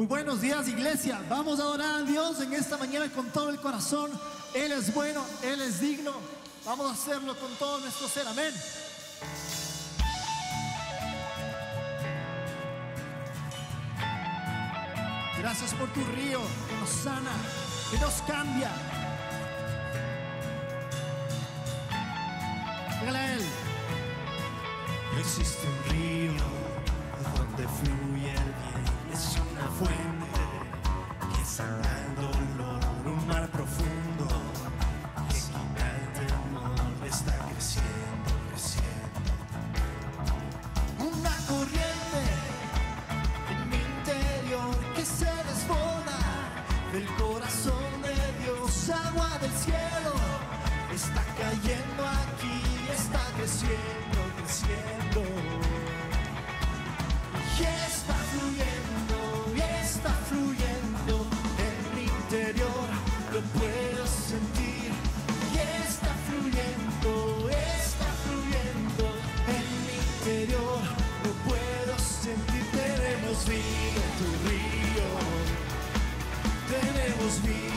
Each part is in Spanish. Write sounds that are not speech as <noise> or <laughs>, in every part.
Muy buenos días, iglesia. Vamos a adorar a Dios en esta mañana con todo el corazón. Él es bueno, Él es digno. Vamos a hacerlo con todo nuestro ser. Amén. Gracias por tu río que nos sana, que nos cambia. Dígale a Él. Existe un río donde fluye el bien es una fuente que sanando Tenemos vida en tu río, tenemos vida.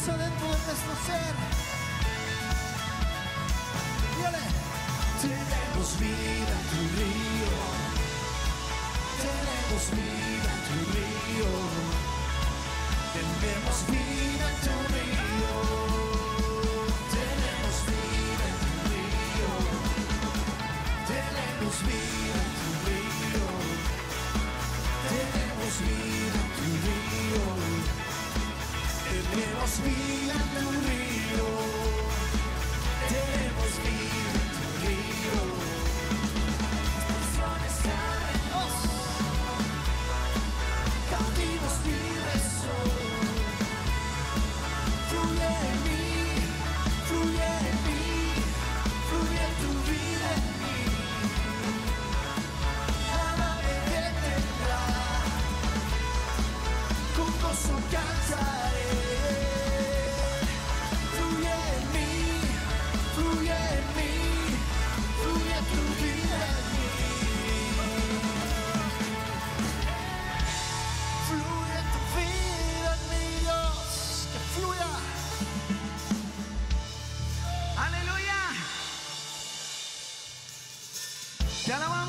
pasa dentro de nuestro ser. ¡Viole! Tenemos vida en tu río. Tenemos vida en tu río. Tenemos vida en tu río.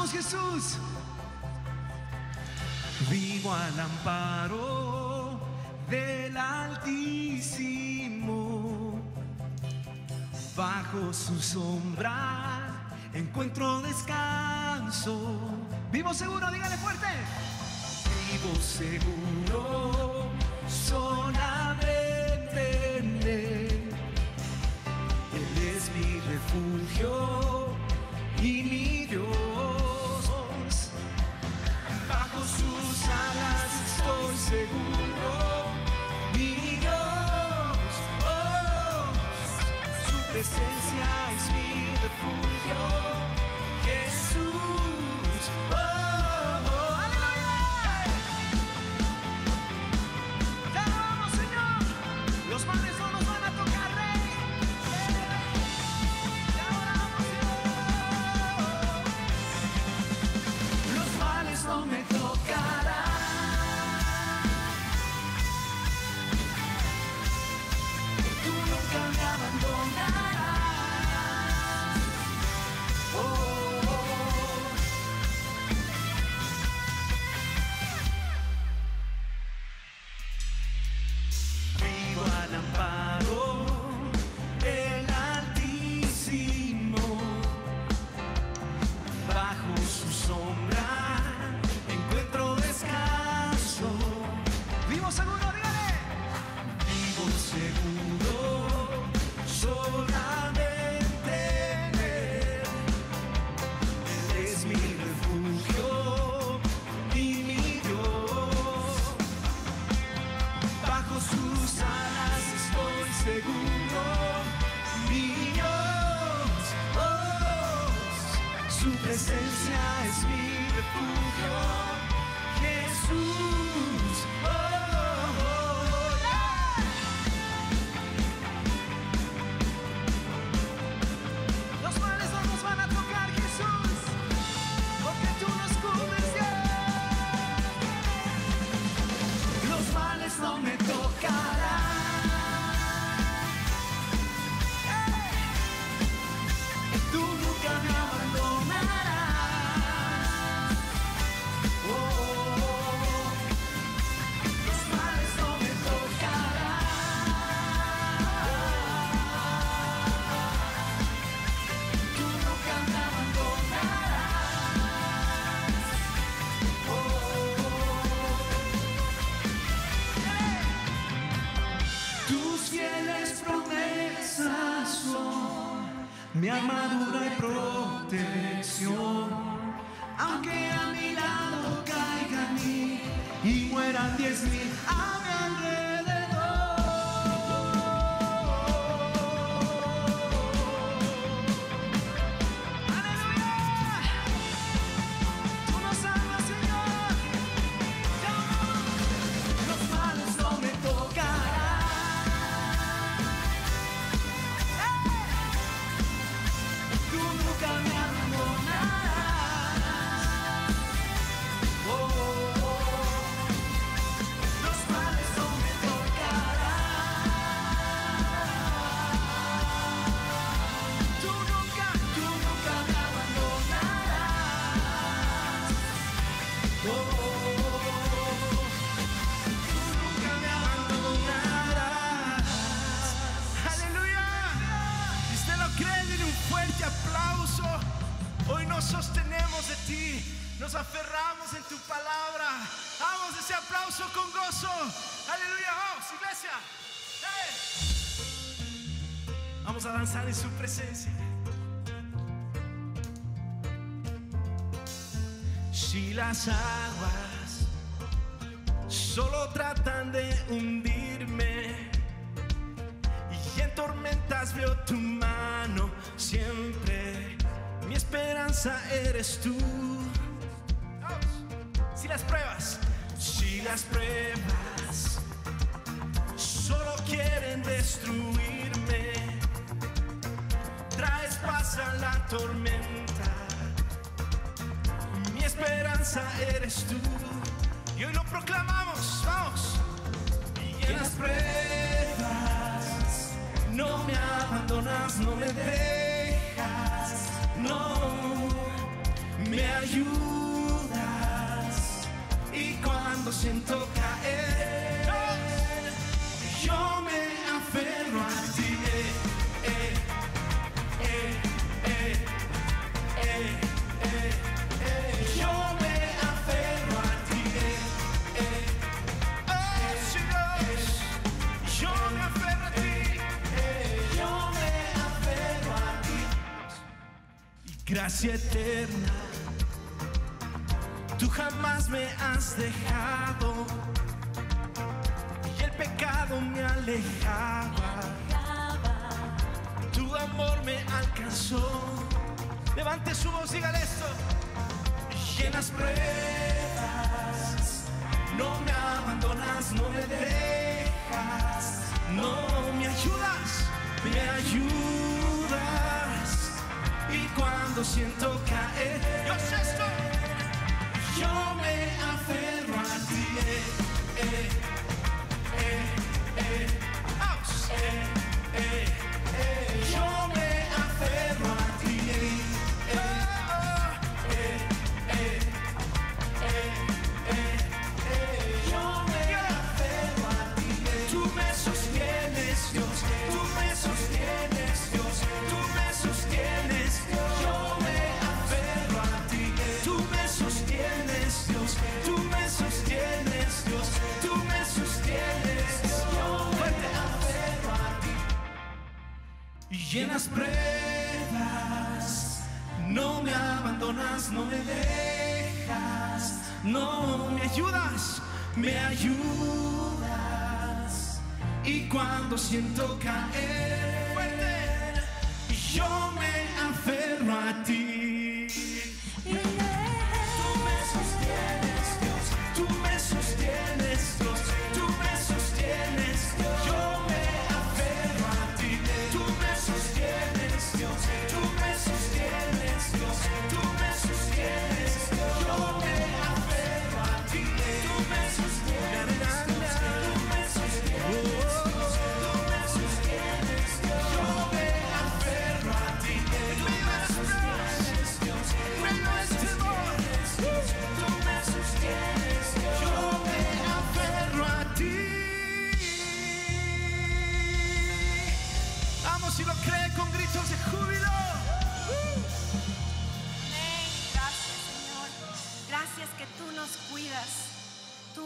Jesús. Vivo al amparo del Altísimo. Bajo su sombra encuentro descanso. Vivo seguro, dígale fuerte. Vivo seguro, solamente en él. Él es mi refugio y mi bajo sus alas estoy seguro. Mi Dios, oh, su presencia es mi refugio. Jesús, oh. nunca me. Eterna. Tú jamás me has dejado y el pecado me alejaba. Tu amor me alcanzó. Levante su voz, dígale esto. Las pruebas no me abandonas, no me dejas, no me ayudas, me ayudas. Y cuando siento caer, yo yo me aferro a ti. Y en las pruebas no me abandonas, no me dejas, no me ayudas, me ayudas. Y cuando siento caer,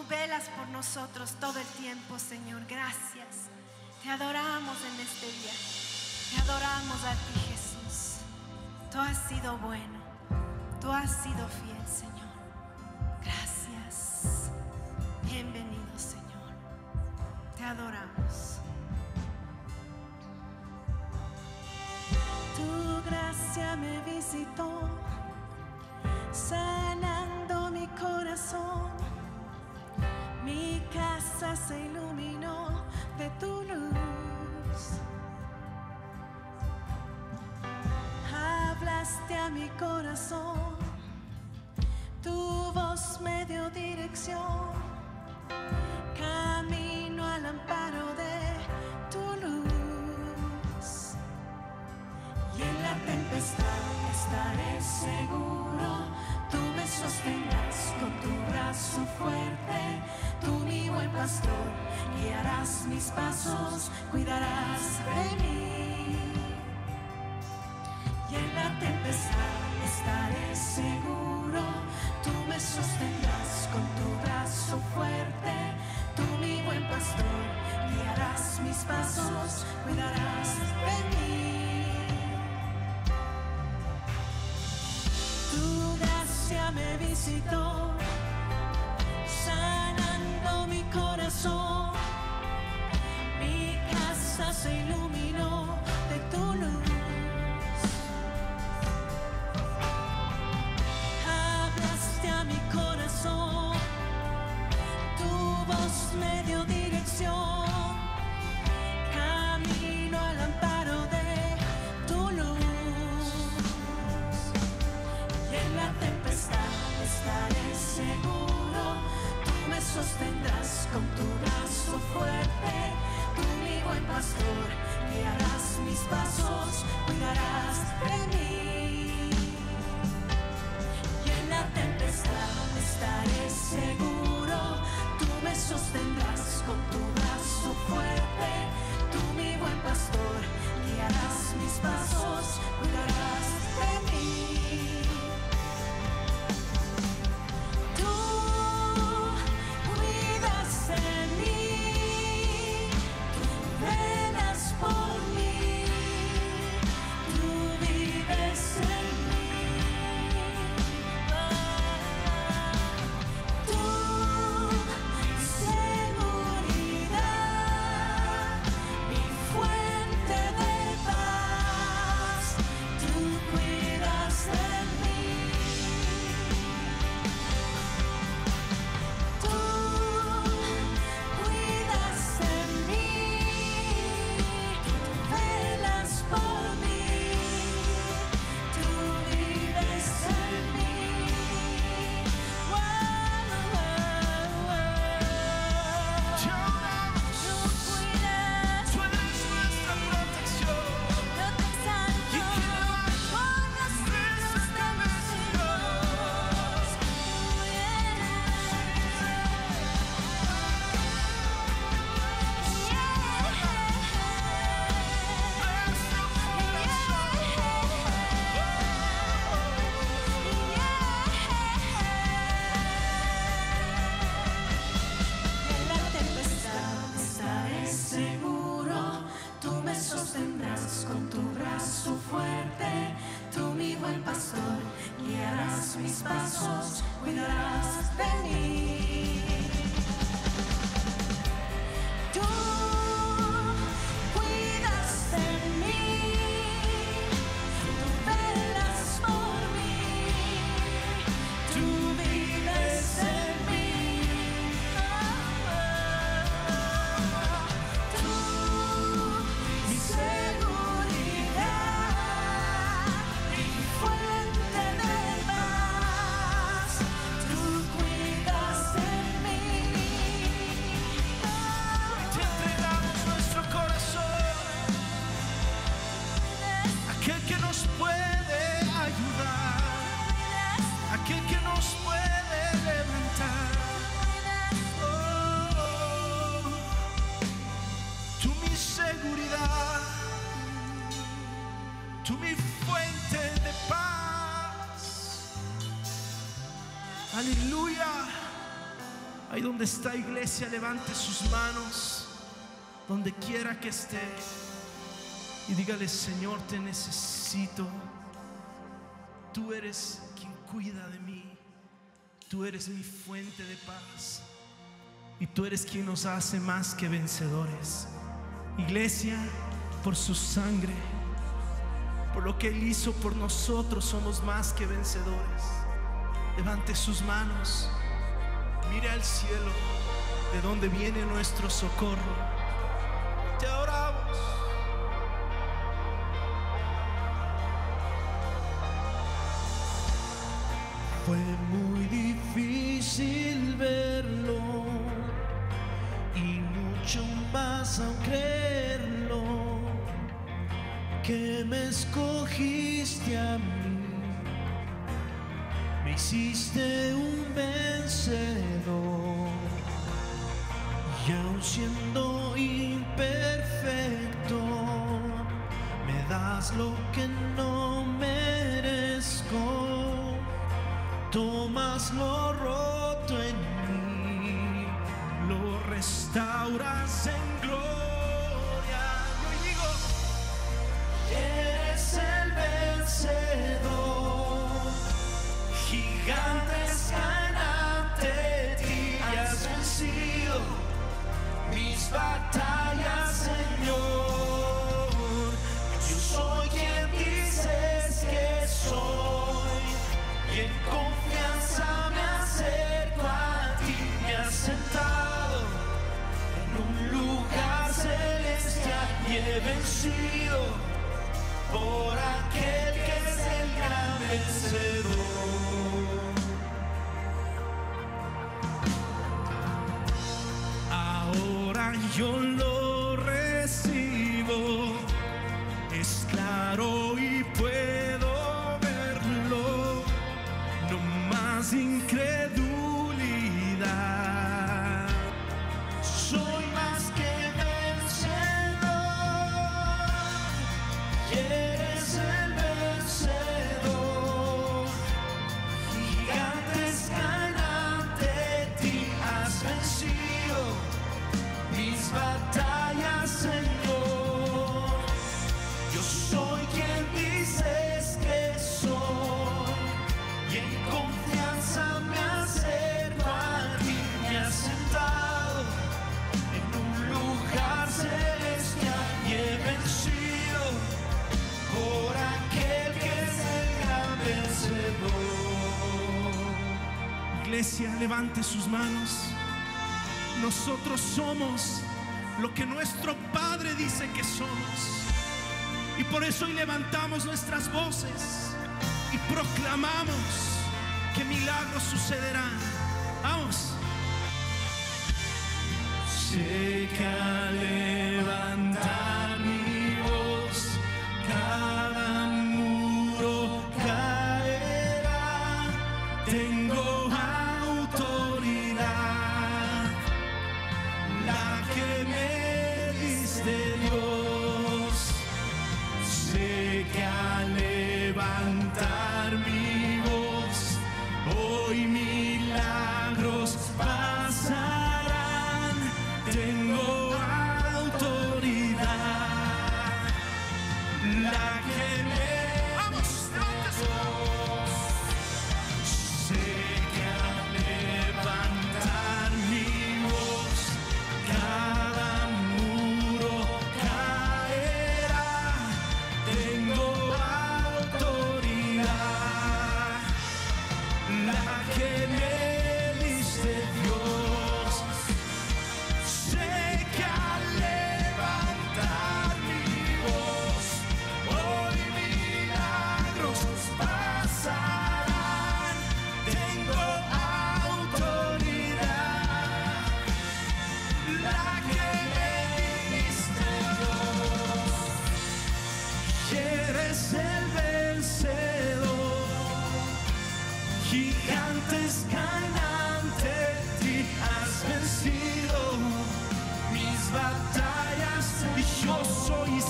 Velas por nosotros todo el tiempo, Señor. Gracias. Te adoramos en este día. Te adoramos a ti, Jesús. Tú has sido bueno. Tú has sido fiel, Señor. Gracias. Bienvenido, Señor. Te adoramos. Tu gracia me visitó, mi corazón, tu voz me dio dirección. Camino al amparo de tu luz. Y en la tempestad estaré seguro, tú me sostendrás con tu brazo fuerte, tú mi buen pastor, guiarás mis pasos, cuidarás de mí. La tempestad estaré seguro, tú me sostendrás con tu brazo fuerte, tú mi buen pastor, guiarás mis pasos, cuidarás de mí. Tu gracia me visitó, sanando mi corazón. Mi casa se iluminó de tu luz. Donde está iglesia, levante sus manos, donde quiera que esté, y dígale, Señor, te necesito. Tú eres quien cuida de mí. Tú eres mi fuente de paz. Y tú eres quien nos hace más que vencedores. Iglesia, por su sangre, por lo que Él hizo por nosotros, somos más que vencedores. Levante sus manos, mire al cielo, de donde viene nuestro socorro. Te adoramos. Fue muy difícil verlo y mucho más aún creerlo que me escogiste a mí, me hiciste un vencedor. Y aun siendo imperfecto me das lo que no merezco. Tomas lo roto en mí, lo restauras en he vencido por aquel que es el gran vencedor. Sus manos. Nosotros somos lo que nuestro Padre dice que somos. Y por eso hoy levantamos nuestras voces y proclamamos que milagros sucederán. Vamos. Sé que levantar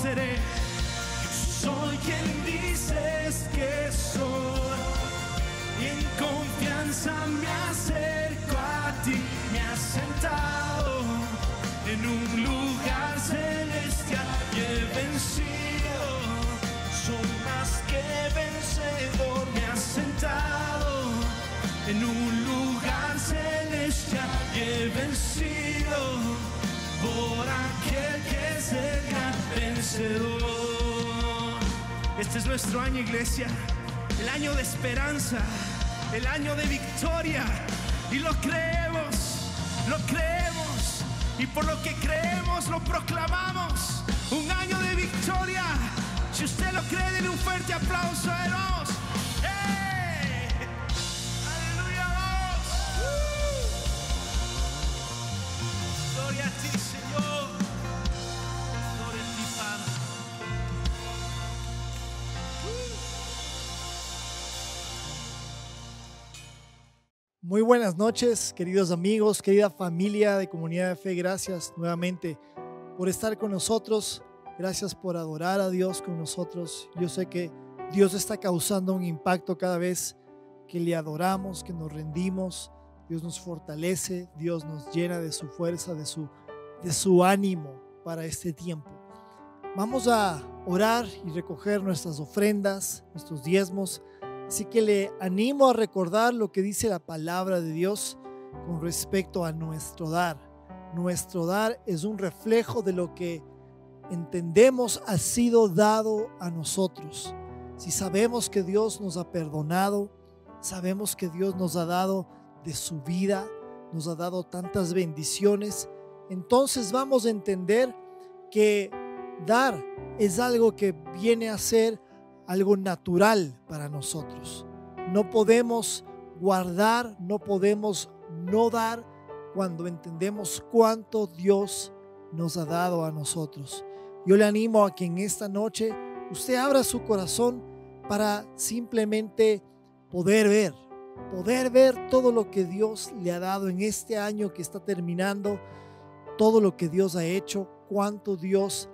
seré, soy quien dices que soy. Y en confianza me acerco a ti, me has sentado en un lugar celestial y he vencido. Soy más que vencedor, me has sentado en un lugar celestial y he vencido Este es nuestro año, iglesia, el año de esperanza, el año de victoria. Y lo creemos, lo creemos. Y por lo que creemos, lo proclamamos. Un año de victoria. Si usted lo cree, denle un fuerte aplauso a él. Muy buenas noches, queridos amigos, querida familia de Comunidad de Fe. Gracias nuevamente por estar con nosotros. Gracias por adorar a Dios con nosotros. Yo sé que Dios está causando un impacto cada vez que le adoramos, que nos rendimos. Dios nos fortalece, Dios nos llena de su fuerza, de su, de su ánimo para este tiempo. Vamos a orar y recoger nuestras ofrendas, nuestros diezmos. Así que le animo a recordar lo que dice la palabra de Dios con respecto a nuestro dar. Nuestro dar es un reflejo de lo que entendemos ha sido dado a nosotros. Si sabemos que Dios nos ha perdonado, sabemos que Dios nos ha dado de su vida, nos ha dado tantas bendiciones, entonces vamos a entender que dar es algo que viene a ser algo natural para nosotros. No podemos guardar, no podemos no dar cuando entendemos cuánto Dios nos ha dado a nosotros. Yo le animo a que en esta noche usted abra su corazón para simplemente poder ver, poder ver todo lo que Dios le ha dado en este año que está terminando, todo lo que Dios ha hecho, cuánto Dios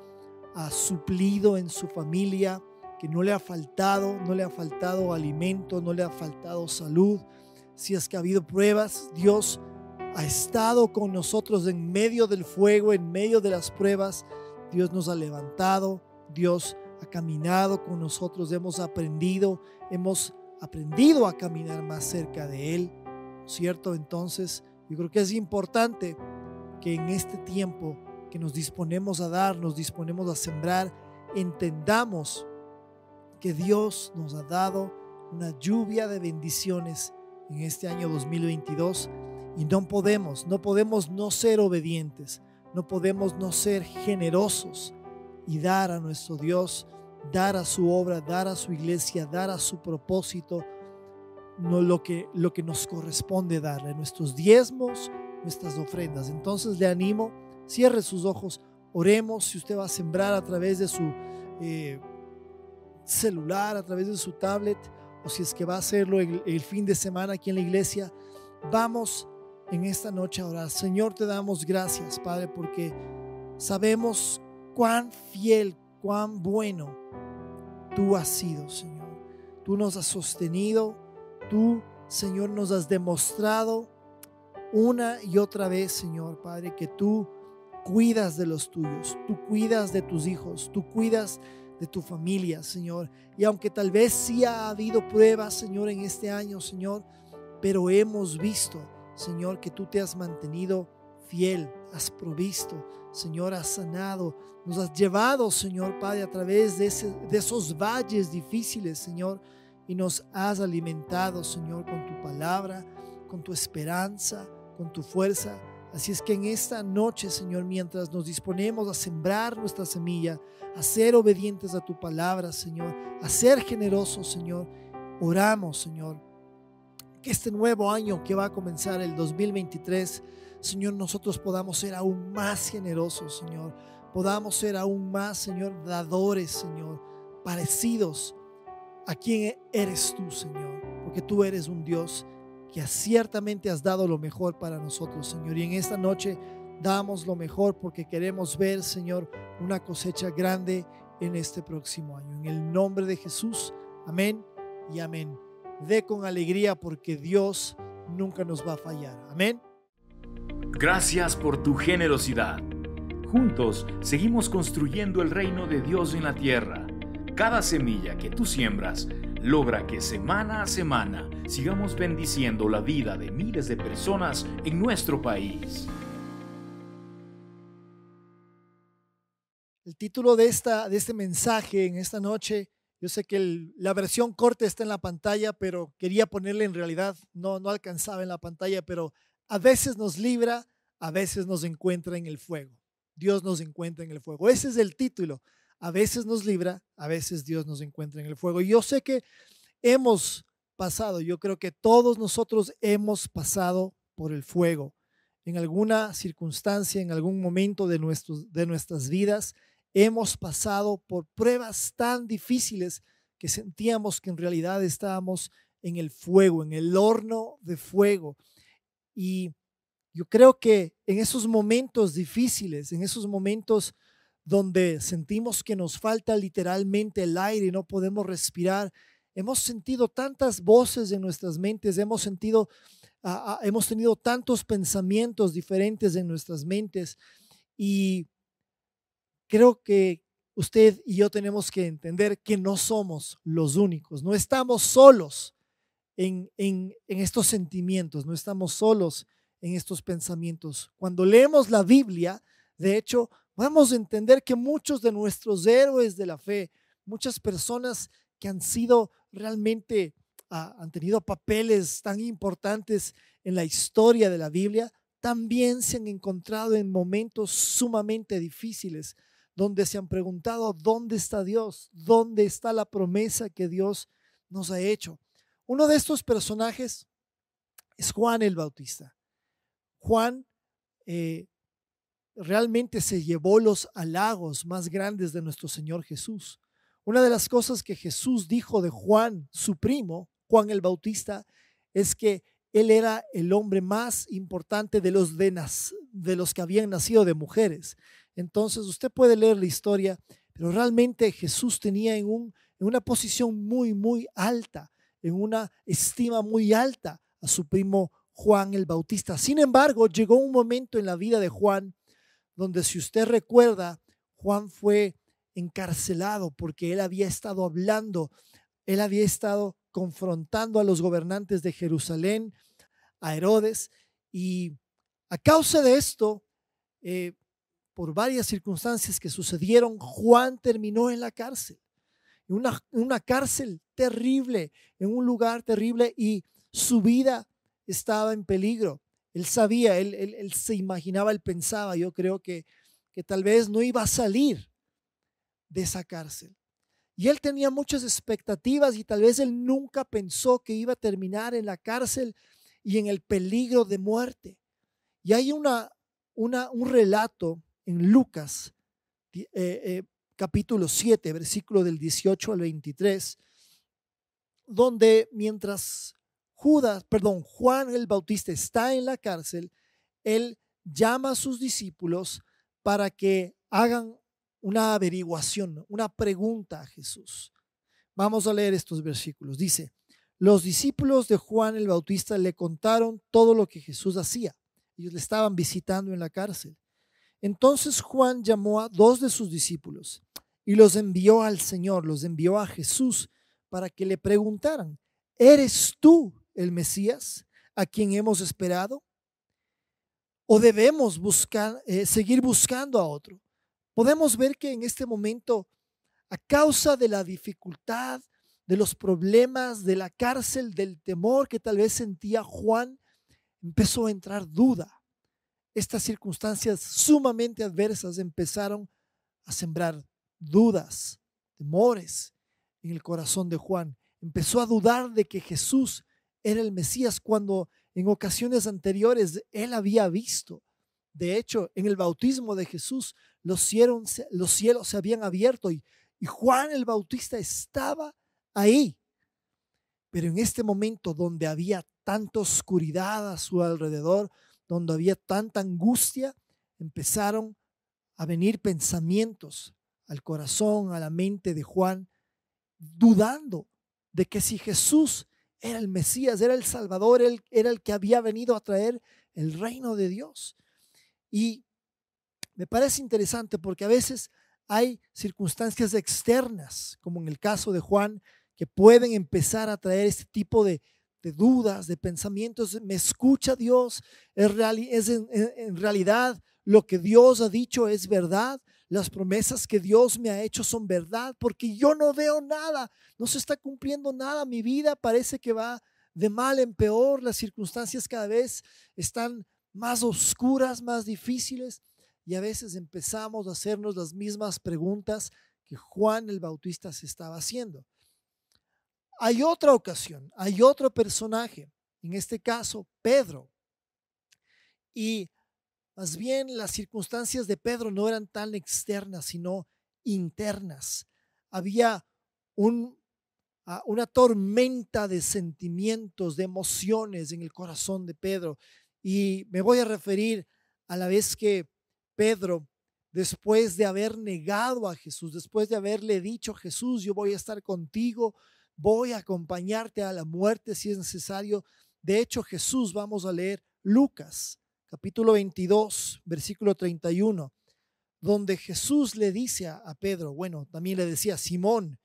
ha suplido en su familia, que no le ha faltado, no le ha faltado alimento, no le ha faltado salud. Si es que ha habido pruebas, Dios ha estado con nosotros en medio del fuego, en medio de las pruebas. Dios nos ha levantado, Dios ha caminado con nosotros, hemos aprendido, hemos aprendido a caminar más cerca de Él, ¿cierto? Entonces, yo creo que es importante que en este tiempo que nos disponemos a dar, nos disponemos a sembrar, entendamos que Dios nos ha dado una lluvia de bendiciones en este año 2022 y no podemos, no podemos no ser obedientes, no podemos no ser generosos y dar a nuestro Dios, dar a su obra, dar a su iglesia, dar a su propósito no lo que lo que nos corresponde darle, nuestros diezmos, nuestras ofrendas. Entonces le animo, cierre sus ojos, oremos si usted va a sembrar a través de su eh, celular, a través de su tablet, o si es que va a hacerlo el, fin de semana aquí en la iglesia, vamos en esta noche a orar. Señor, te damos gracias, Padre, porque sabemos cuán fiel, cuán bueno tú has sido, Señor. Tú nos has sostenido, tú, Señor, nos has demostrado una y otra vez, Señor, Padre, que tú cuidas de los tuyos, tú cuidas de tus hijos, tú cuidas de tu familia, Señor. Y aunque tal vez sí ha habido pruebas, Señor, en este año, Señor, pero hemos visto, Señor, que tú te has mantenido fiel, has provisto, Señor, has sanado, nos has llevado, Señor Padre, a través de, de esos valles difíciles, Señor, y nos has alimentado, Señor, con tu palabra, con tu esperanza, con tu fuerza. Así es que en esta noche, Señor, mientras nos disponemos a sembrar nuestra semilla, a ser obedientes a tu palabra, Señor, a ser generosos, Señor, oramos, Señor, que este nuevo año que va a comenzar, el 2023, Señor, nosotros podamos ser aún más generosos, Señor, podamos ser aún más, Señor, dadores, Señor, parecidos a quien eres tú, Señor, porque tú eres un Dios que ciertamente has dado lo mejor para nosotros, Señor. Y en esta noche damos lo mejor porque queremos ver, Señor, una cosecha grande en este próximo año. En el nombre de Jesús, amén y amén. De con alegría porque Dios nunca nos va a fallar. Amén. Gracias por tu generosidad. Juntos seguimos construyendo el reino de Dios en la tierra. Cada semilla que tú siembras logra que semana a semana sigamos bendiciendo la vida de miles de personas en nuestro país. El título de, esta, de este mensaje en esta noche, yo sé que la versión corta está en la pantalla, pero quería ponerle en realidad, no, no alcanzaba en la pantalla, pero a veces nos libra, a veces nos encuentra en el fuego. Dios nos encuentra en el fuego. Ese es el título a veces nos libra, a veces Dios nos encuentra en el fuego. Y yo sé que hemos pasado, yo creo que todos nosotros hemos pasado por el fuego en alguna circunstancia, en algún momento de, nuestros, de nuestras vidas, hemos pasado por pruebas tan difíciles que sentíamos que en realidad estábamos en el fuego, en el horno de fuego. Y yo creo que en esos momentos difíciles, en esos momentos donde sentimos que nos falta literalmente el aire y no podemos respirar. Hemos sentido tantas voces en nuestras mentes, hemos sentido, ah, ah, hemos tenido tantos pensamientos diferentes en nuestras mentes y creo que usted y yo tenemos que entender que no somos los únicos, no estamos solos en, en estos sentimientos, no estamos solos en estos pensamientos. Cuando leemos la Biblia, de hecho, podemos entender que muchos de nuestros héroes de la fe, muchas personas que han sido realmente, ah, han tenido papeles tan importantes en la historia de la Biblia, también se han encontrado en momentos sumamente difíciles, donde se han preguntado, ¿dónde está Dios? ¿Dónde está la promesa que Dios nos ha hecho? Uno de estos personajes es Juan el Bautista. Juan eh, realmente se llevó los halagos más grandes de nuestro Señor Jesús. Una de las cosas que Jesús dijo de Juan, su primo, Juan el Bautista, es que él era el hombre más importante de los, de, de los que habían nacido de mujeres. Entonces usted puede leer la historia, pero realmente Jesús tenía en, un, en una posición muy, muy alta, en una estima muy alta a su primo Juan el Bautista. Sin embargo, llegó un momento en la vida de Juan donde si usted recuerda, Juan fue encarcelado porque él había estado hablando, él había estado confrontando a los gobernantes de Jerusalén, a Herodes, y a causa de esto, eh, por varias circunstancias que sucedieron, Juan terminó en la cárcel, en una, una cárcel terrible, en un lugar terrible, y su vida estaba en peligro. Él sabía, él, se imaginaba, él pensaba, yo creo que, que tal vez no iba a salir de esa cárcel. Y él tenía muchas expectativas y tal vez él nunca pensó que iba a terminar en la cárcel y en el peligro de muerte. Y hay una, una un relato en Lucas, eh, eh, capítulo 7, versículo del 18 al 23, donde mientras Judas, perdón, Juan el Bautista está en la cárcel, él llama a sus discípulos para que hagan una averiguación, una pregunta a Jesús. Vamos a leer estos versículos. Dice, los discípulos de Juan el Bautista le contaron todo lo que Jesús hacía. Ellos le estaban visitando en la cárcel. Entonces Juan llamó a dos de sus discípulos y los envió al Señor, los envió a Jesús para que le preguntaran, ¿eres tú el Mesías a quien hemos esperado? ¿O debemos buscar, eh, seguir buscando a otro? Podemos ver que en este momento, a causa de la dificultad, de los problemas, de la cárcel, del temor que tal vez sentía Juan, empezó a entrar duda. Estas circunstancias sumamente adversas empezaron a sembrar dudas, temores en el corazón de Juan. Empezó a dudar de que Jesús era el Mesías cuando en ocasiones anteriores él había visto. De hecho, en el bautismo de Jesús, los cielos, los cielos se habían abierto y, y Juan el Bautista estaba ahí. Pero en este momento donde había tanta oscuridad a su alrededor, donde había tanta angustia, empezaron a venir pensamientos al corazón, a la mente de Juan, dudando de que si Jesús era el Mesías, era el Salvador, él era el que había venido a traer el reino de Dios. Y me parece interesante porque a veces hay circunstancias externas, como en el caso de Juan, que pueden empezar a traer este tipo de, dudas, de pensamientos. ¿Me escucha Dios? ¿Es, en realidad lo que Dios ha dicho es verdad? Las promesas que Dios me ha hecho son verdad, porque yo no veo nada, no se está cumpliendo nada, mi vida parece que va de mal en peor, las circunstancias cada vez están más oscuras, más difíciles, y a veces empezamos a hacernos las mismas preguntas que Juan el Bautista se estaba haciendo. Hay otra ocasión, hay otro personaje, en este caso Pedro, y más bien las circunstancias de Pedro no eran tan externas, sino internas. Había ah, una tormenta de sentimientos, de emociones en el corazón de Pedro. Y me voy a referir a la vez que Pedro, después de haber negado a Jesús, después de haberle dicho, Jesús, yo voy a estar contigo, voy a acompañarte a la muerte si es necesario. De hecho, Jesús, vamos a leer Lucas capítulo 22, versículo 31, donde Jesús le dice a, Pedro, bueno, también le decía, Simón,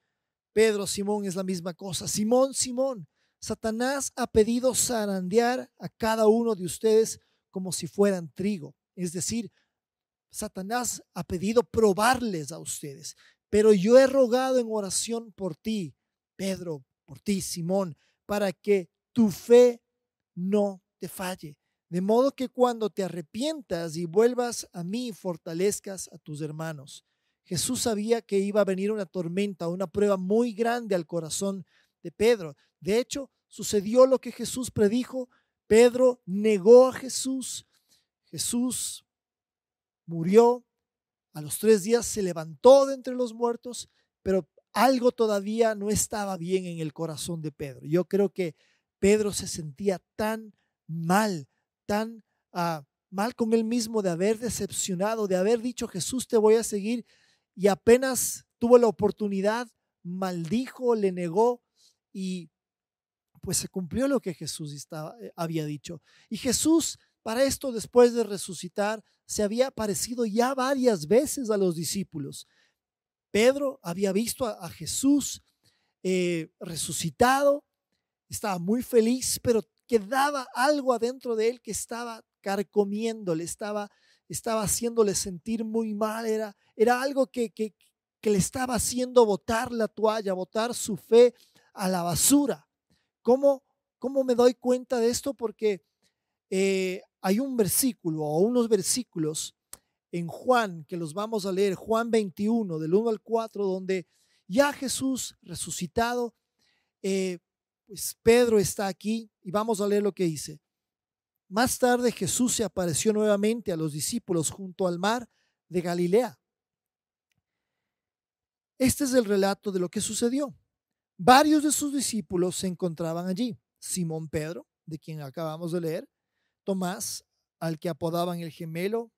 Pedro, Simón es la misma cosa, Simón, Simón, Satanás ha pedido zarandear a cada uno de ustedes como si fueran trigo. Es decir, Satanás ha pedido probarles a ustedes, pero yo he rogado en oración por ti, Pedro, por ti, Simón, para que tu fe no te falle. De modo que cuando te arrepientas y vuelvas a mí, fortalezcas a tus hermanos. Jesús sabía que iba a venir una tormenta, una prueba muy grande al corazón de Pedro. De hecho, sucedió lo que Jesús predijo. Pedro negó a Jesús. Jesús murió. A los tres días se levantó de entre los muertos, pero algo todavía no estaba bien en el corazón de Pedro. Yo creo que Pedro se sentía tan mal tan ah, mal con él mismo de haber decepcionado, de haber dicho, Jesús, te voy a seguir, y apenas tuvo la oportunidad, maldijo, le negó, y pues se cumplió lo que Jesús estaba, eh, había dicho. Y Jesús, para esto, después de resucitar, se había aparecido ya varias veces a los discípulos. Pedro había visto a, Jesús eh, resucitado, estaba muy feliz, pero quedaba algo adentro de él que estaba carcomiéndole, estaba, estaba haciéndole sentir muy mal, era, era algo que, que, le estaba haciendo botar la toalla, botar su fe a la basura. ¿Cómo, cómo me doy cuenta de esto? Porque eh, hay un versículo o unos versículos en Juan que los vamos a leer, Juan 21, del 1 al 4, donde ya Jesús resucitado eh, pues Pedro está aquí y vamos a leer lo que dice. Más tarde Jesús se apareció nuevamente a los discípulos junto al mar de Galilea. Este es el relato de lo que sucedió. Varios de sus discípulos se encontraban allí. Simón Pedro, de quien acabamos de leer, Tomás, al que apodaban el gemelo,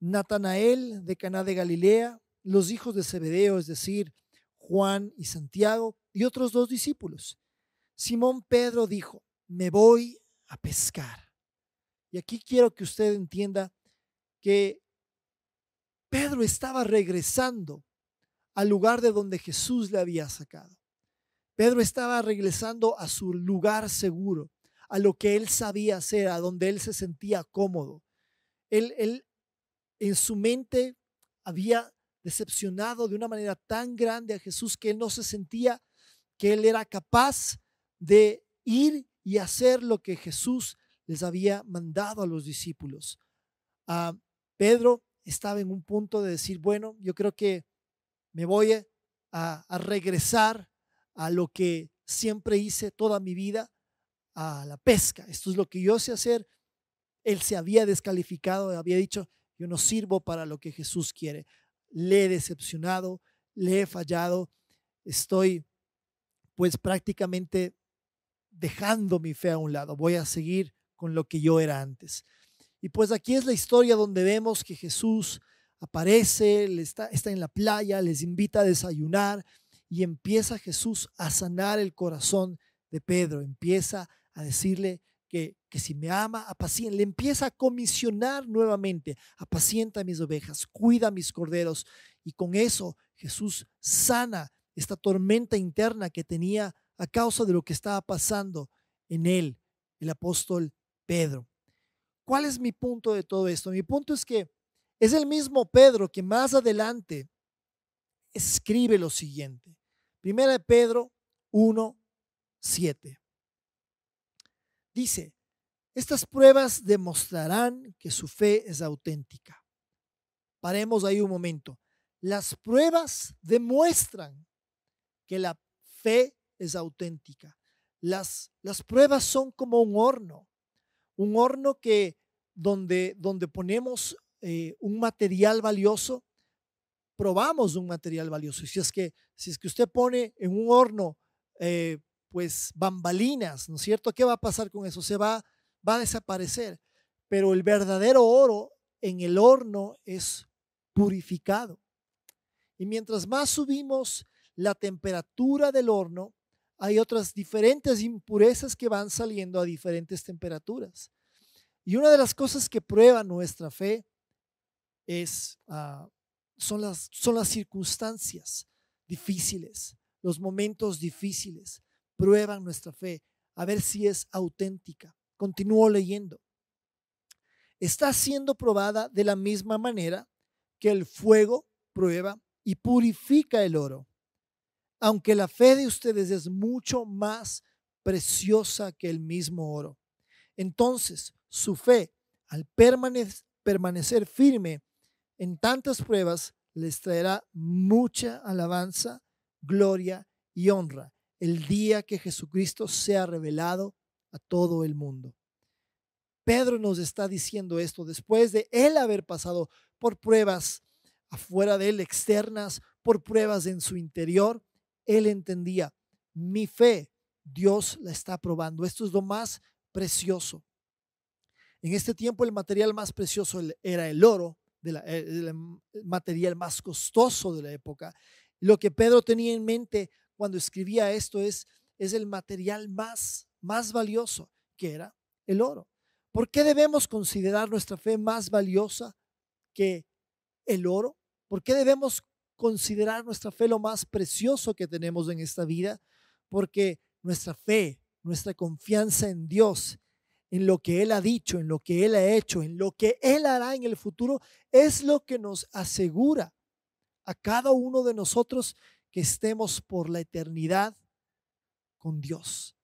Natanael de Caná de Galilea, los hijos de Zebedeo, es decir, Juan y Santiago, y otros dos discípulos. Simón Pedro dijo, me voy a pescar. Y aquí quiero que usted entienda que Pedro estaba regresando al lugar de donde Jesús le había sacado. Pedro estaba regresando a su lugar seguro, a lo que él sabía hacer, a donde él se sentía cómodo. Él, él en su mente había decepcionado de una manera tan grande a Jesús que él no se sentía que él era capaz de ir y hacer lo que Jesús les había mandado a los discípulos. a Pedro estaba en un punto de decir, bueno, yo creo que me voy a, a regresar a lo que siempre hice toda mi vida, a la pesca. Esto es lo que yo sé hacer. Él se había descalificado, había dicho, yo no sirvo para lo que Jesús quiere. Le he decepcionado, le he fallado, estoy pues prácticamente dejando mi fe a un lado, voy a seguir con lo que yo era antes. Y pues aquí es la historia donde vemos que Jesús aparece, está, está en la playa, les invita a desayunar y empieza Jesús a sanar el corazón de Pedro, empieza a decirle que, que si me ama, apacienta, le empieza a comisionar nuevamente, apacienta mis ovejas, cuida mis corderos y con eso Jesús sana esta tormenta interna que tenía a causa de lo que estaba pasando en él, el apóstol Pedro. ¿Cuál es mi punto de todo esto? Mi punto es que es el mismo Pedro que más adelante escribe lo siguiente. Primera de Pedro 1, 7. Dice, estas pruebas demostrarán que su fe es auténtica. Paremos ahí un momento. Las pruebas demuestran que la fe es auténtica. Las, las pruebas son como un horno, un horno que donde, donde ponemos eh, un material valioso, probamos un material valioso. Si es que, si es que usted pone en un horno, eh, pues bambalinas, ¿no es cierto? ¿Qué va a pasar con eso? Se va, va a desaparecer. Pero el verdadero oro en el horno es purificado. Y mientras más subimos la temperatura del horno, hay otras diferentes impurezas que van saliendo a diferentes temperaturas. Y una de las cosas que prueba nuestra fe es, ah, son, las, son las circunstancias difíciles, los momentos difíciles. Prueban nuestra fe a ver si es auténtica. Continúo leyendo. Está siendo probada de la misma manera que el fuego prueba y purifica el oro aunque la fe de ustedes es mucho más preciosa que el mismo oro. Entonces, su fe, al permanecer firme en tantas pruebas, les traerá mucha alabanza, gloria y honra el día que Jesucristo sea revelado a todo el mundo. Pedro nos está diciendo esto después de él haber pasado por pruebas afuera de él, externas, por pruebas en su interior, él entendía, mi fe, Dios la está probando. Esto es lo más precioso. En este tiempo el material más precioso era el oro, eh, el material más costoso de la época. Lo que Pedro tenía en mente cuando escribía esto es, es el material más, más valioso, que era el oro. ¿Por qué debemos considerar nuestra fe más valiosa que el oro? ¿Por qué debemos considerar nuestra fe lo más precioso que tenemos en esta vida, porque nuestra fe, nuestra confianza en Dios, en lo que Él ha dicho, en lo que Él ha hecho, en lo que Él hará en el futuro, es lo que nos asegura a cada uno de nosotros que estemos por la eternidad con Dios.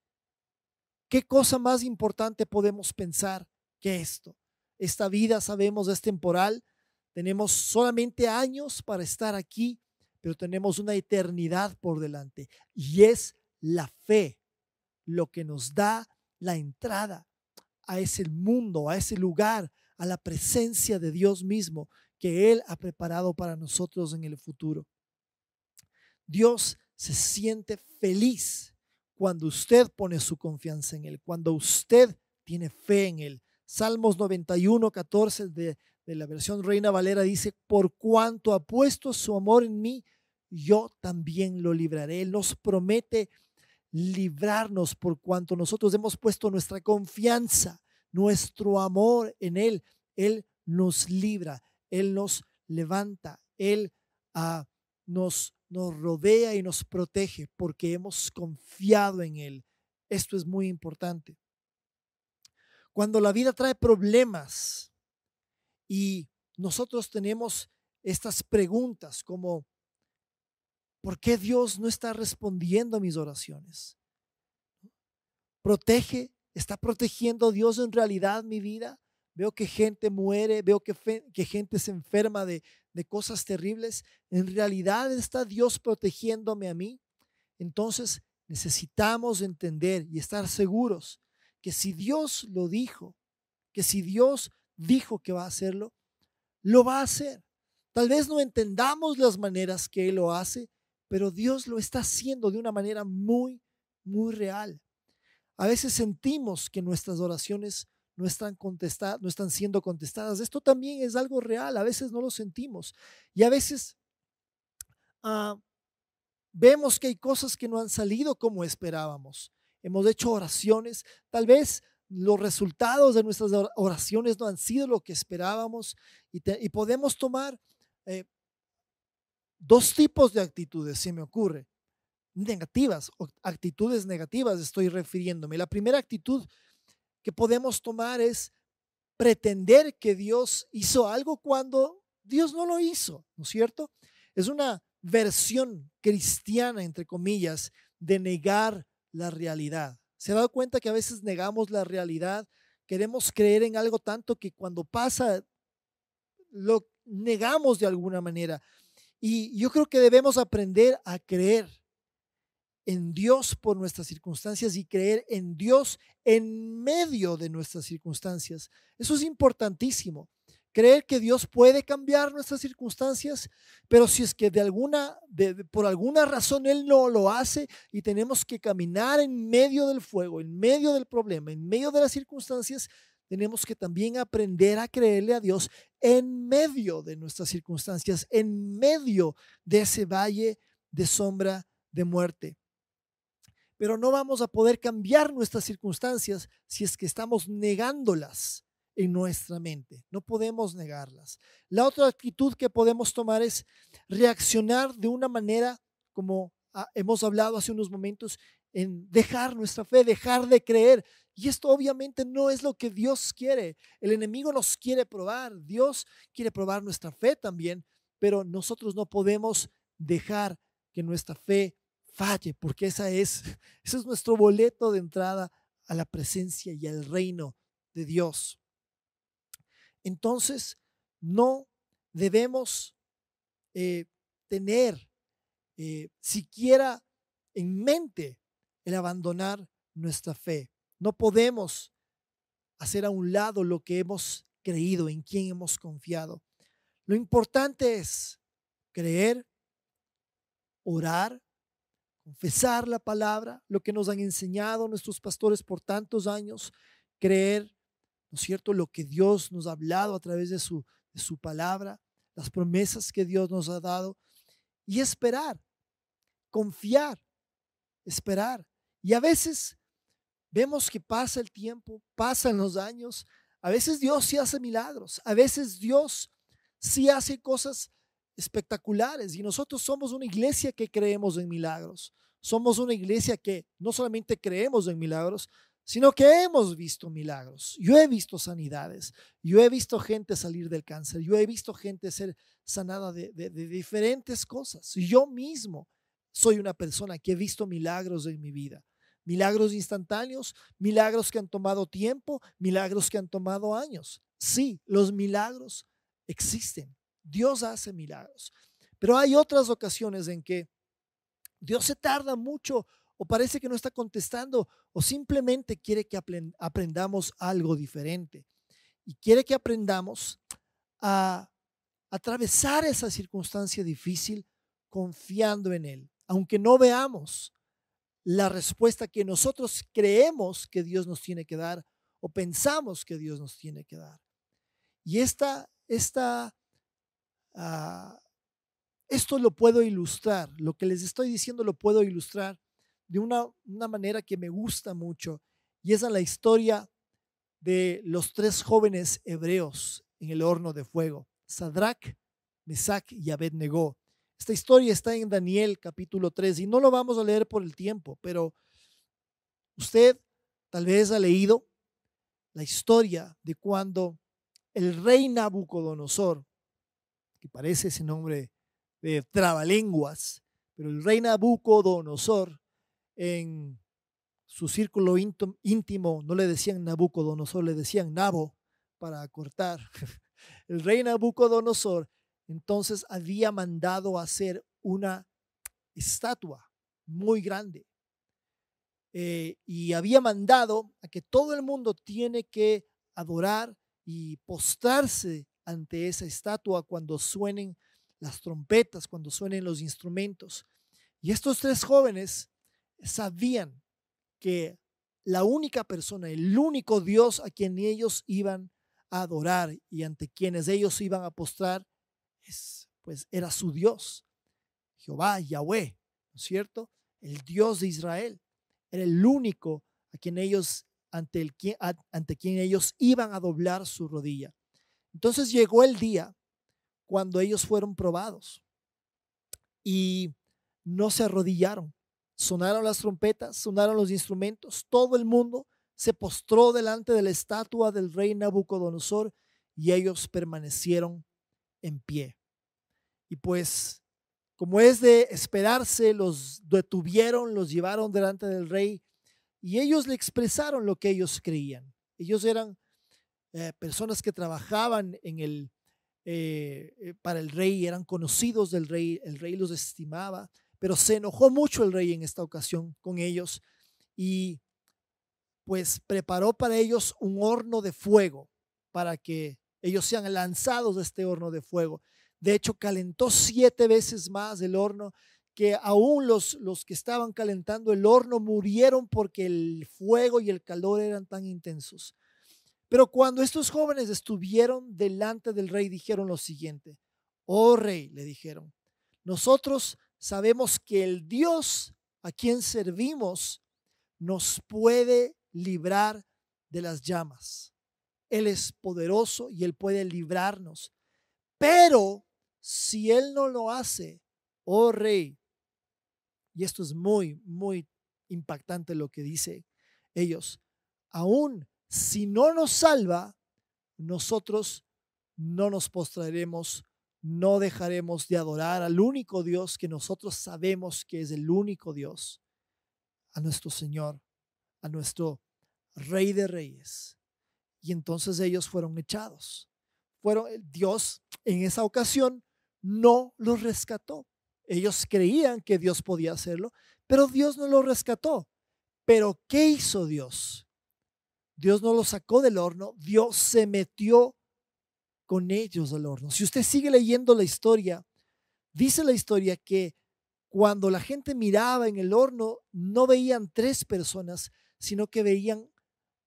¿Qué cosa más importante podemos pensar que esto? Esta vida, sabemos, es temporal, tenemos solamente años para estar aquí, pero tenemos una eternidad por delante. Y es la fe lo que nos da la entrada a ese mundo, a ese lugar, a la presencia de Dios mismo que Él ha preparado para nosotros en el futuro. Dios se siente feliz cuando usted pone su confianza en Él, cuando usted tiene fe en Él. Salmos 91, 14 de, de la versión Reina Valera dice, por cuanto ha puesto su amor en mí, yo también lo libraré. Él nos promete librarnos por cuanto nosotros hemos puesto nuestra confianza, nuestro amor en Él. Él nos libra, Él nos levanta, Él ah, nos, nos rodea y nos protege porque hemos confiado en Él. Esto es muy importante. Cuando la vida trae problemas, y nosotros tenemos estas preguntas como, ¿por qué Dios no está respondiendo a mis oraciones? ¿Protege? ¿Está protegiendo Dios en realidad mi vida? Veo que gente muere, veo que, que gente se enferma de, de cosas terribles. ¿En realidad está Dios protegiéndome a mí? Entonces necesitamos entender y estar seguros que si Dios lo dijo, que si Dios dijo que va a hacerlo, lo va a hacer. Tal vez no entendamos las maneras que Él lo hace, pero Dios lo está haciendo de una manera muy, muy real. A veces sentimos que nuestras oraciones no están, contestadas, no están siendo contestadas. Esto también es algo real, a veces no lo sentimos y a veces ah, vemos que hay cosas que no han salido como esperábamos. Hemos hecho oraciones, tal vez los resultados de nuestras oraciones no han sido lo que esperábamos y, podemos tomar eh, dos tipos de actitudes, se me ocurre, negativas, actitudes negativas estoy refiriéndome. La primera actitud que podemos tomar es pretender que Dios hizo algo cuando Dios no lo hizo, ¿no es cierto? Es una versión cristiana, entre comillas, de negar la realidad. ¿Se ha dado cuenta que a veces negamos la realidad? Queremos creer en algo tanto que cuando pasa lo negamos de alguna manera. Y yo creo que debemos aprender a creer en Dios por nuestras circunstancias y creer en Dios en medio de nuestras circunstancias. Eso es importantísimo creer que Dios puede cambiar nuestras circunstancias, pero si es que de alguna, por alguna razón Él no lo hace y tenemos que caminar en medio del fuego, en medio del problema, en medio de las circunstancias, tenemos que también aprender a creerle a Dios en medio de nuestras circunstancias, en medio de ese valle de sombra de muerte. Pero no vamos a poder cambiar nuestras circunstancias si es que estamos negándolas en nuestra mente. No podemos negarlas. La otra actitud que podemos tomar es reaccionar de una manera como ah, hemos hablado hace unos momentos, en dejar nuestra fe, dejar de creer. Y esto obviamente no es lo que Dios quiere. El enemigo nos quiere probar, Dios quiere probar nuestra fe también, pero nosotros no podemos dejar que nuestra fe falle, porque esa es, <laughs> ese es nuestro boleto de entrada a la presencia y al reino de Dios entonces no debemos eh, tener eh, siquiera en mente el abandonar nuestra fe. No podemos hacer a un lado lo que hemos creído, en quien hemos confiado. Lo importante es creer, orar, confesar la palabra, lo que nos han enseñado nuestros pastores por tantos años, creer, ¿no es cierto? Lo que Dios nos ha hablado a través de su, de su palabra, las promesas que Dios nos ha dado y esperar, confiar, esperar. Y a veces vemos que pasa el tiempo, pasan los años, a veces Dios sí hace milagros, a veces Dios sí hace cosas espectaculares y nosotros somos una iglesia que creemos en milagros. Somos una iglesia que no solamente creemos en milagros, sino que hemos visto milagros. Yo he visto sanidades, yo he visto gente salir del cáncer, yo he visto gente ser sanada de, diferentes cosas. Yo mismo soy una persona que he visto milagros en mi vida. Milagros instantáneos, milagros que han tomado tiempo, milagros que han tomado años. Sí, los milagros existen. Dios hace milagros. Pero hay otras ocasiones en que Dios se tarda mucho o parece que no está contestando o simplemente quiere que aprendamos algo diferente. Y quiere que aprendamos a atravesar esa circunstancia difícil confiando en Él, aunque no veamos la respuesta que nosotros creemos que Dios nos tiene que dar o pensamos que Dios nos tiene que dar. Y esta, esta, uh, esto lo puedo ilustrar, lo que les estoy diciendo lo puedo ilustrar de una, manera que me gusta mucho y es la historia de los tres jóvenes hebreos en el horno de fuego, Sadrach, Mesach y Abednego. Esta historia está en Daniel capítulo 3 y no lo vamos a leer por el tiempo, pero usted tal vez ha leído la historia de cuando el rey Nabucodonosor, que parece ese nombre de trabalenguas, pero el rey Nabucodonosor en su círculo íntimo no le decían Nabucodonosor, le decían Nabo para cortar. <laughs> El rey Nabucodonosor entonces había mandado hacer una estatua muy grande eh, y había mandado a que todo el mundo tiene que adorar y postrarse ante esa estatua cuando suenen las trompetas, cuando suenen los instrumentos. Y estos tres jóvenes sabían que la única persona, el único Dios a quien ellos iban a adorar y ante quienes ellos iban a postrar, es, pues era su Dios, Jehová, Yahweh, ¿no es cierto? El Dios de Israel. Era el único a quien ellos, ante, el, ante quien ellos iban a doblar su rodilla. Entonces llegó el día cuando ellos fueron probados y no se arrodillaron. Sonaron las trompetas, sonaron los instrumentos, todo el mundo se postró delante de la estatua del rey Nabucodonosor y ellos permanecieron en pie. Y pues, como es de esperarse, los detuvieron, los llevaron delante del rey y ellos le expresaron lo que ellos creían. Ellos eran eh, personas que trabajaban en el, eh, eh, para el rey, eran conocidos del rey, el rey los estimaba, pero se enojó mucho el rey en esta ocasión con ellos y pues preparó para ellos un horno de fuego para que ellos sean lanzados de este horno de fuego. De hecho, calentó siete veces más el horno que aún los, los que estaban calentando el horno murieron porque el fuego y el calor eran tan intensos. Pero cuando estos jóvenes estuvieron delante del rey, dijeron lo siguiente, oh rey, le dijeron, nosotros sabemos que el Dios a quien servimos nos puede librar de las llamas. Él es poderoso y Él puede librarnos. Pero si Él no lo hace, oh rey, y esto es muy, muy impactante lo que dice ellos, aún si no nos salva, nosotros no nos postraremos, no dejaremos de adorar al único Dios que nosotros sabemos que es el único Dios, a nuestro Señor, a nuestro Rey de Reyes. Y entonces ellos fueron echados. Fueron Dios en esa ocasión no los rescató. Ellos creían que Dios podía hacerlo, pero Dios no los rescató. Pero ¿qué hizo Dios? Dios no los sacó del horno, Dios se metió con ellos al horno. Si usted sigue leyendo la historia, dice la historia que cuando la gente miraba en el horno, no veían tres personas, sino que veían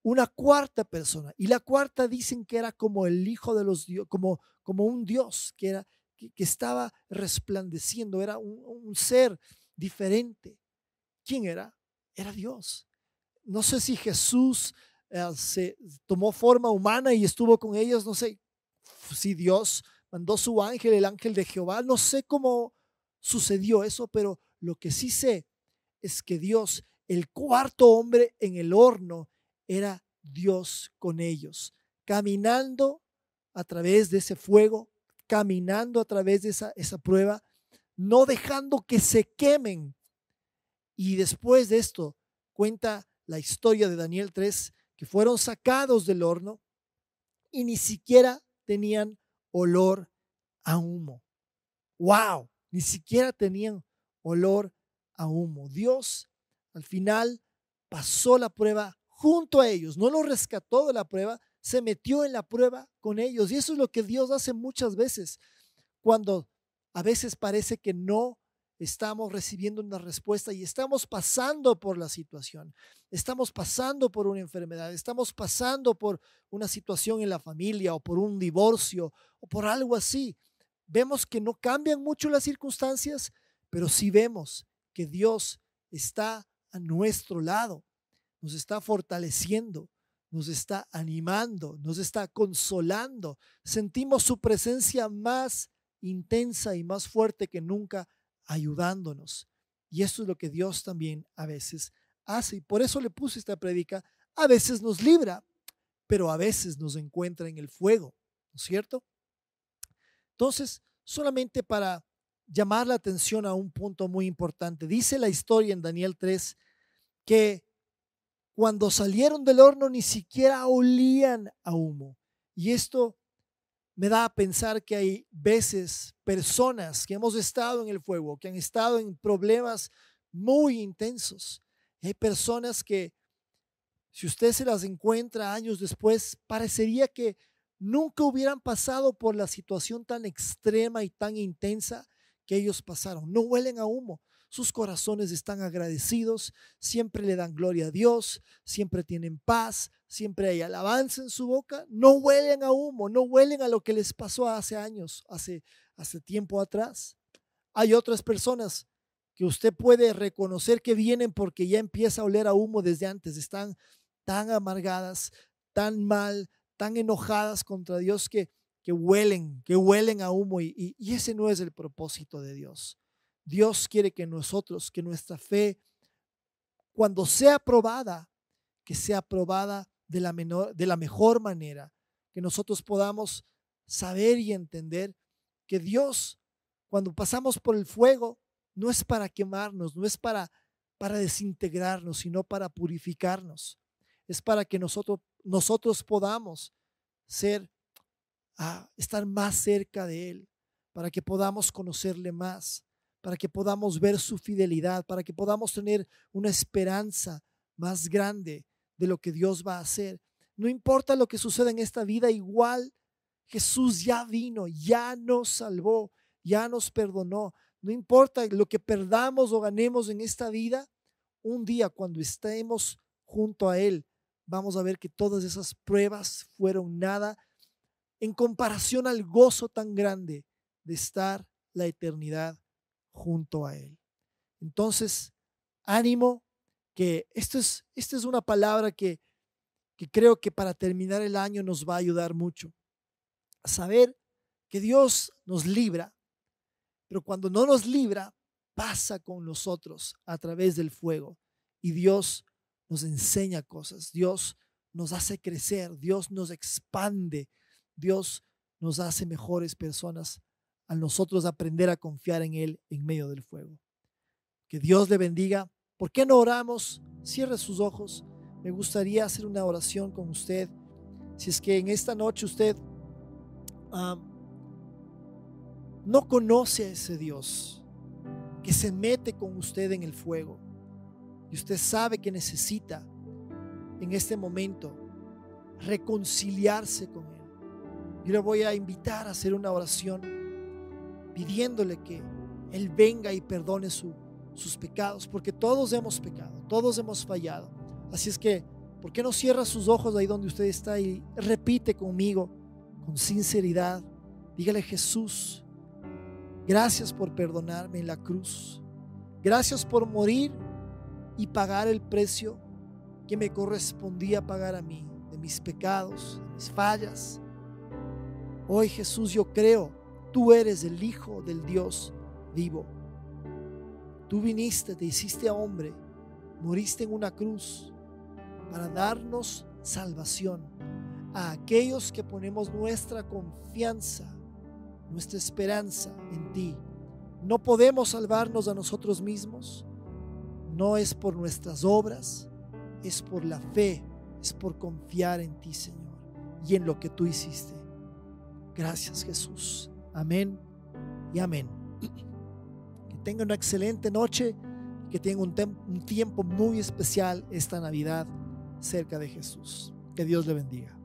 una cuarta persona. Y la cuarta dicen que era como el hijo de los dioses, como, como un dios, que, era, que, estaba resplandeciendo, era un, un ser diferente. ¿Quién era? Era Dios. No sé si Jesús eh, se tomó forma humana y estuvo con ellos, no sé si Dios mandó su ángel, el ángel de Jehová, no sé cómo sucedió eso, pero lo que sí sé es que Dios, el cuarto hombre en el horno, era Dios con ellos, caminando a través de ese fuego, caminando a través de esa, esa prueba, no dejando que se quemen. Y después de esto, cuenta la historia de Daniel 3, que fueron sacados del horno y ni siquiera tenían olor a humo. ¡Wow! Ni siquiera tenían olor a humo. Dios al final pasó la prueba junto a ellos, no los rescató de la prueba, se metió en la prueba con ellos. Y eso es lo que Dios hace muchas veces, cuando a veces parece que no estamos recibiendo una respuesta y estamos pasando por la situación, estamos pasando por una enfermedad, estamos pasando por una situación en la familia o por un divorcio o por algo así. Vemos que no cambian mucho las circunstancias, pero sí vemos que Dios está a nuestro lado, nos está fortaleciendo, nos está animando, nos está consolando. Sentimos su presencia más intensa y más fuerte que nunca ayudándonos. Y eso es lo que Dios también a veces hace. Y por eso le puse esta predica. A veces nos libra, pero a veces nos encuentra en el fuego, ¿no es cierto? Entonces, solamente para llamar la atención a un punto muy importante, dice la historia en Daniel 3 que cuando salieron del horno ni siquiera olían a humo. Y esto me da a pensar que hay veces personas que hemos estado en el fuego, que han estado en problemas muy intensos. Hay personas que, si usted se las encuentra años después, parecería que nunca hubieran pasado por la situación tan extrema y tan intensa que ellos pasaron. No huelen a humo, sus corazones están agradecidos, siempre le dan gloria a Dios, siempre tienen paz, siempre hay alabanza en su boca, no huelen a humo, no huelen a lo que les pasó hace años, hace, hace tiempo atrás. Hay otras personas que usted puede reconocer que vienen porque ya empieza a oler a humo desde antes, están tan amargadas, tan mal, tan enojadas contra Dios que, que huelen, que huelen a humo y, y ese no es el propósito de Dios. Dios quiere que nosotros, que nuestra fe, cuando sea probada, que sea probada de la, menor, de la mejor manera, que nosotros podamos saber y entender que Dios, cuando pasamos por el fuego, no es para quemarnos, no es para, para desintegrarnos, sino para purificarnos. Es para que nosotros, nosotros podamos ser, ah, estar más cerca de Él, para que podamos conocerle más, para que podamos ver su fidelidad, para que podamos tener una esperanza más grande de lo que Dios va a hacer. No importa lo que suceda en esta vida, igual Jesús ya vino, ya nos salvó, ya nos perdonó. No importa lo que perdamos o ganemos en esta vida, un día cuando estemos junto a Él, vamos a ver que todas esas pruebas fueron nada en comparación al gozo tan grande de estar la eternidad junto a Él. Entonces, ánimo, que esto es, esta es una palabra que, que creo que para terminar el año nos va a ayudar mucho. Saber que Dios nos libra, pero cuando no nos libra, pasa con nosotros a través del fuego. Y Dios nos enseña cosas, Dios nos hace crecer, Dios nos expande, Dios nos hace mejores personas a nosotros aprender a confiar en Él en medio del fuego. Que Dios le bendiga. ¿Por qué no oramos? Cierre sus ojos. Me gustaría hacer una oración con usted. Si es que en esta noche usted no conoce a ese Dios que se mete con usted en el fuego y usted sabe que necesita en este momento reconciliarse con Él, yo le voy a invitar a hacer una oración pidiéndole que Él venga y perdone sus pecados, porque todos hemos pecado, todos hemos fallado. Así es que, ¿por qué no cierra sus ojos ahí donde usted está y repite conmigo con sinceridad? Dígale Jesús, gracias por perdonarme en la cruz. Gracias por morir y pagar el precio que me correspondía pagar a mí, de mis pecados, de mis fallas. Hoy Jesús, yo creo Tú eres el Hijo del Dios vivo. Tú viniste, te hiciste hombre, moriste en una cruz para darnos salvación a aquellos que ponemos nuestra confianza, nuestra esperanza en ti. No podemos salvarnos a nosotros mismos. No es por nuestras obras, es por la fe, es por confiar en ti, Señor, y en lo que tú hiciste. Gracias, Jesús. Amén y amén. Que tenga una excelente noche, que tenga un, un tiempo muy especial esta Navidad cerca de Jesús. Que Dios le bendiga.